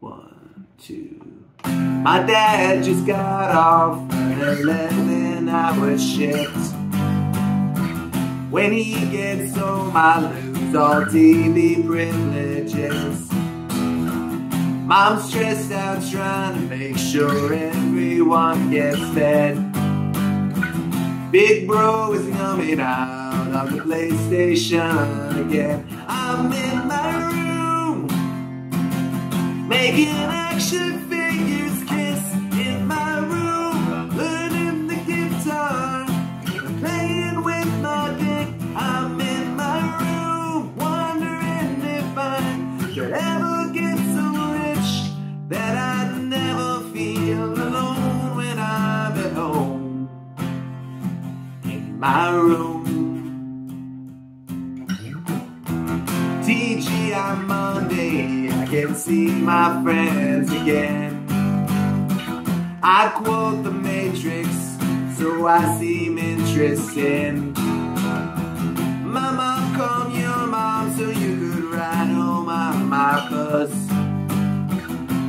One, two. My dad just got off an 11 hour shift. When he gets home, I lose all TV privileges. Mom's stressed out trying to make sure everyone gets fed. Big bro is coming out of the PlayStation again. I'm in my making action figures kiss in my room, learning the guitar, playing with my dick. I'm in my room, wondering if I could ever get so rich that I'd never feel alone when I'm at home in my room. TGI Monday, I can see my friends again. I quote the Matrix, so I seem interesting. Mama, call your mom so you could ride home on my bus.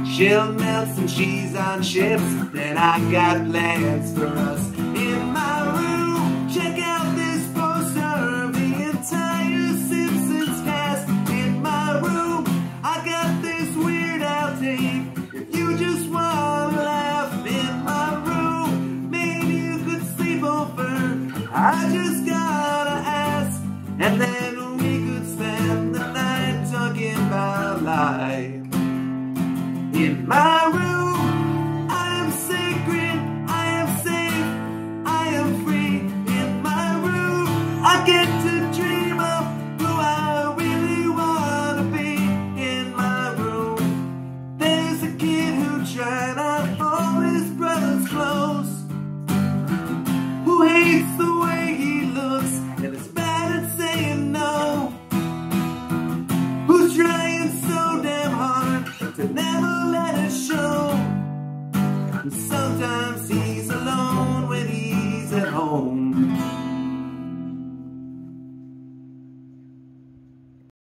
She'll melt some cheese on chips, then I got plans for us. I just gotta ask, and then we could spend the night talking about life. In my And sometimes he